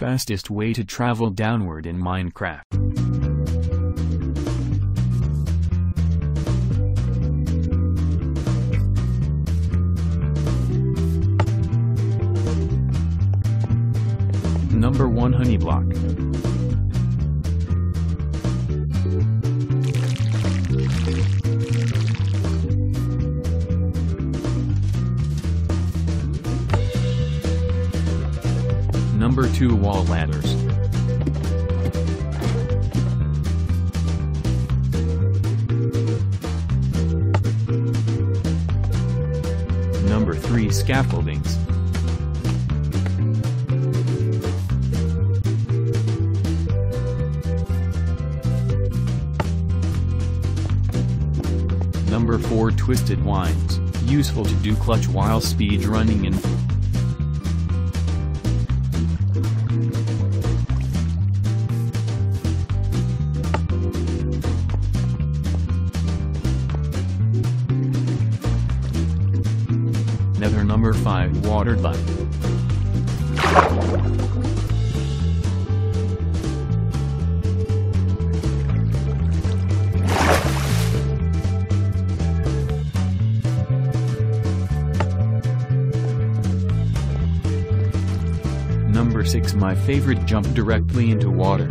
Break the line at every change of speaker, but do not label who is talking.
Fastest way to travel downward in Minecraft. Number 1 Honey Block. Number 2 Wall Ladders. Number 3 Scaffoldings. Number 4 Twisted Vines, useful to do clutch while speed running in Nether number 5 Water Bug. Number 6 My favorite jump directly into water.